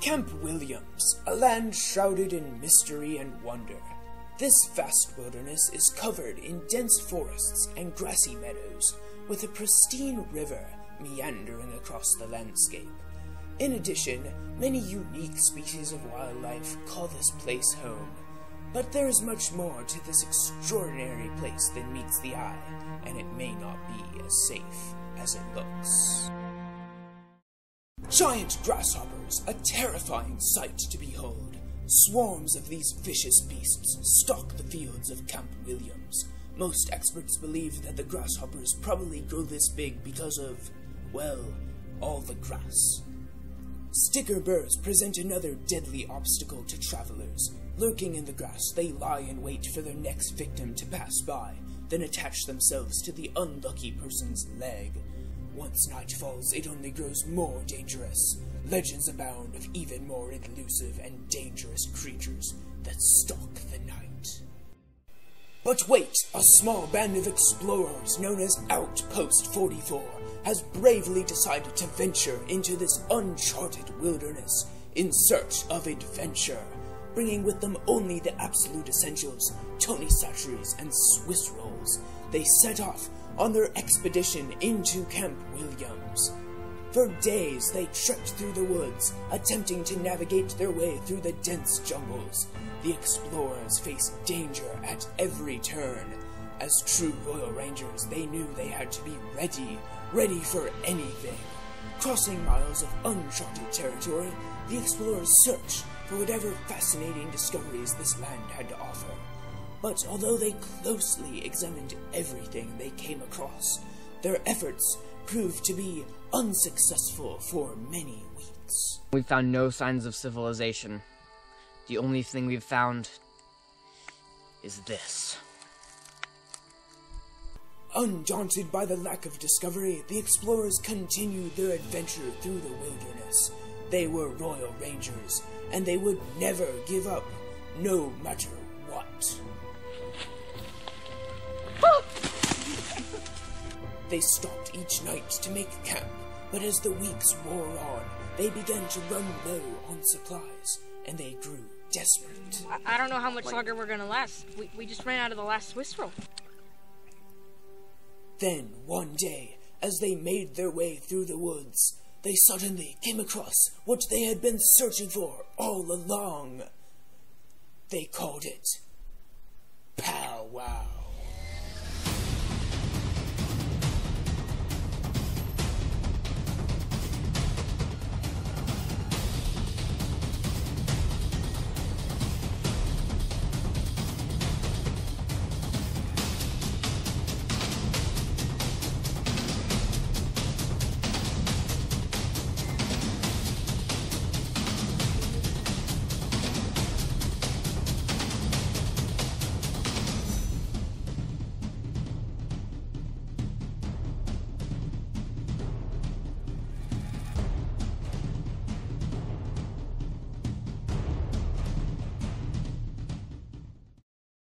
Camp Williams, a land shrouded in mystery and wonder. This vast wilderness is covered in dense forests and grassy meadows, with a pristine river meandering across the landscape. In addition, many unique species of wildlife call this place home. But there is much more to this extraordinary place than meets the eye, and it may not be as safe as it looks. Giant grasshoppers, a terrifying sight to behold. Swarms of these vicious beasts stalk the fields of Camp Williams. Most experts believe that the grasshoppers probably grow this big because of, well, all the grass. Sticker burrs present another deadly obstacle to travelers. Lurking in the grass, they lie in wait for their next victim to pass by, then attach themselves to the unlucky person's leg. Once night falls, it only grows more dangerous. Legends abound of even more elusive and dangerous creatures that stalk the night. But wait, a small band of explorers known as Outpost 44 has bravely decided to venture into this uncharted wilderness in search of adventure, bringing with them only the absolute essentials, Tony Chachere's and Swiss rolls. They set off on their expedition into Camp Williams. For days they trekked through the woods, attempting to navigate their way through the dense jungles. The explorers faced danger at every turn. As true Royal Rangers, they knew they had to be ready, ready for anything. Crossing miles of uncharted territory, the explorers searched for whatever fascinating discoveries this land had to offer. But although they closely examined everything they came across, their efforts proved to be unsuccessful for many weeks. We found no signs of civilization. The only thing we've found is this. Undaunted by the lack of discovery, the explorers continued their adventure through the wilderness. They were Royal Rangers, and they would never give up, no matter what. They stopped each night to make camp, but as the weeks wore on, they began to run low on supplies, and they grew desperate. I, I don't know how much longer we're gonna last. We, we just ran out of the last Swiss roll. Then, one day, as they made their way through the woods, they suddenly came across what they had been searching for all along. They called it Pow Wow.